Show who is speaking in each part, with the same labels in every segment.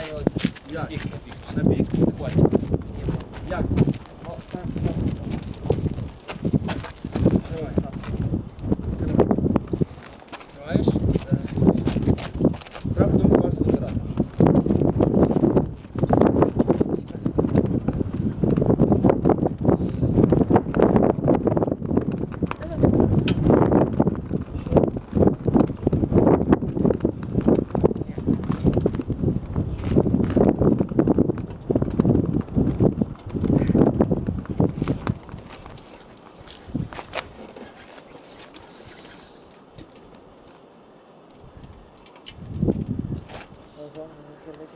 Speaker 1: أيوة. لا يكفي. 嗯没事没事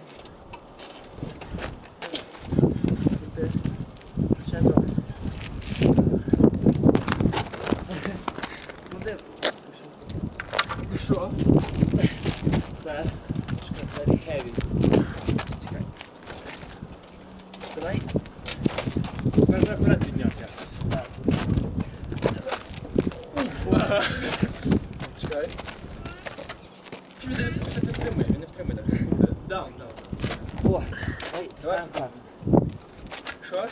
Speaker 1: Даун, даун.
Speaker 2: О, дай,
Speaker 1: Давай.
Speaker 2: ставим правильно.
Speaker 1: Що?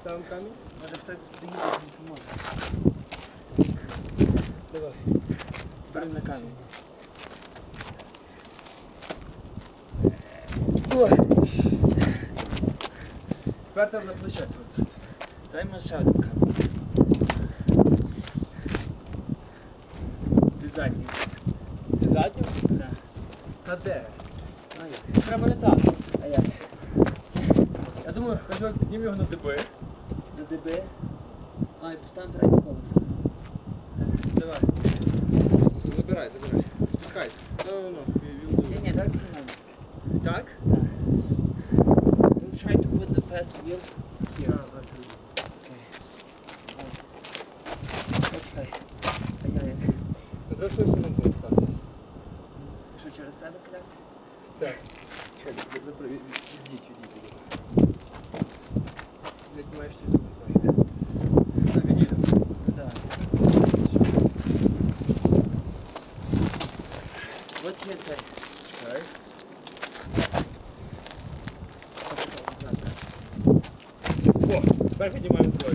Speaker 1: Ставимо камінь?
Speaker 2: Може хтось приїде і допоможе.
Speaker 1: Давай.
Speaker 2: Ставим на камінь.
Speaker 1: Тепер там на плече твоє.
Speaker 2: Дай ми ще один камінь.
Speaker 1: задню?
Speaker 2: Да.
Speaker 1: Та де?
Speaker 2: А як?
Speaker 1: Треба не так.
Speaker 2: А як?
Speaker 1: Я думаю, хоча піднім його на диби.
Speaker 2: До ДБ. А, і постав третє колесо.
Speaker 1: Давай. Забирай, забирай. Спускай. Ну, ну, ну.
Speaker 2: Ні, ні, так нормально.
Speaker 1: Так?
Speaker 2: Так. We'll try to put the first wheel here. Okay. Почекай. Так, сейчас, идите,
Speaker 1: идите, идите. Не понимаешь, что
Speaker 2: ну, это такое, да?
Speaker 1: О, так поднимаем свой.